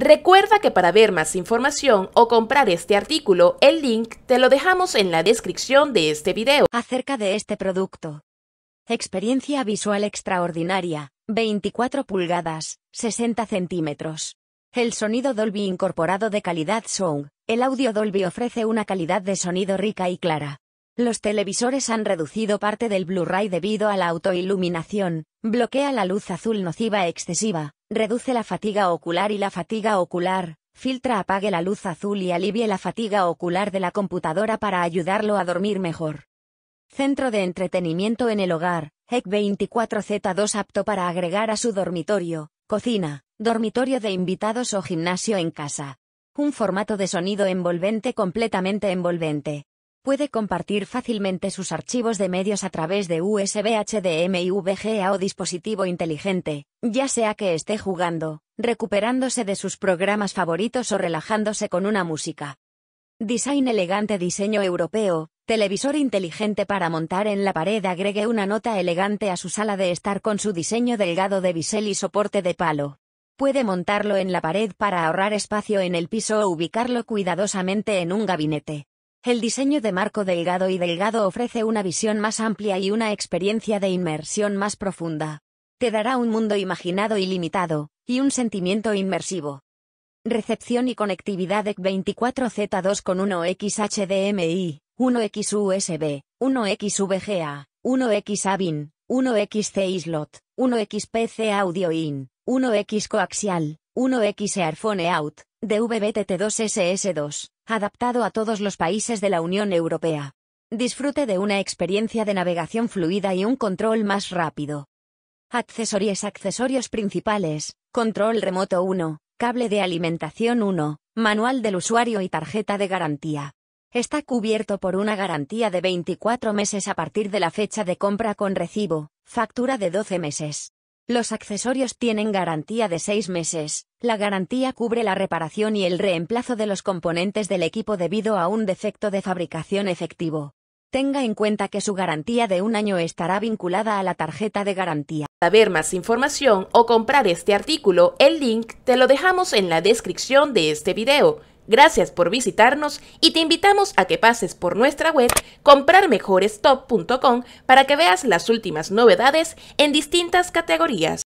Recuerda que para ver más información o comprar este artículo, el link te lo dejamos en la descripción de este video. Acerca de este producto. Experiencia visual extraordinaria, 24 pulgadas, 60 centímetros. El sonido Dolby incorporado de calidad Sound. El audio Dolby ofrece una calidad de sonido rica y clara. Los televisores han reducido parte del Blu-ray debido a la autoiluminación, bloquea la luz azul nociva excesiva, reduce la fatiga ocular y la fatiga ocular, filtra apague la luz azul y alivie la fatiga ocular de la computadora para ayudarlo a dormir mejor. Centro de entretenimiento en el hogar, HEC 24Z2 apto para agregar a su dormitorio, cocina, dormitorio de invitados o gimnasio en casa. Un formato de sonido envolvente completamente envolvente. Puede compartir fácilmente sus archivos de medios a través de USB HDMI VGA o dispositivo inteligente, ya sea que esté jugando, recuperándose de sus programas favoritos o relajándose con una música. Design elegante diseño europeo, televisor inteligente para montar en la pared agregue una nota elegante a su sala de estar con su diseño delgado de bisel y soporte de palo. Puede montarlo en la pared para ahorrar espacio en el piso o ubicarlo cuidadosamente en un gabinete. El diseño de marco delgado y delgado ofrece una visión más amplia y una experiencia de inmersión más profunda. Te dará un mundo imaginado ilimitado, y un sentimiento inmersivo. Recepción y conectividad EC 24Z2 con 1X HDMI, 1X USB, 1X VGA, 1X AVIN, 1X C-Slot, 1X PC Audio In, 1X Coaxial, 1X Airphone Out, DVB-TT2 adaptado a todos los países de la Unión Europea. Disfrute de una experiencia de navegación fluida y un control más rápido. Accesorios Accesorios principales, control remoto 1, cable de alimentación 1, manual del usuario y tarjeta de garantía. Está cubierto por una garantía de 24 meses a partir de la fecha de compra con recibo, factura de 12 meses. Los accesorios tienen garantía de 6 meses. La garantía cubre la reparación y el reemplazo de los componentes del equipo debido a un defecto de fabricación efectivo. Tenga en cuenta que su garantía de un año estará vinculada a la tarjeta de garantía. Para ver más información o comprar este artículo, el link te lo dejamos en la descripción de este video. Gracias por visitarnos y te invitamos a que pases por nuestra web comprarmejorestop.com para que veas las últimas novedades en distintas categorías.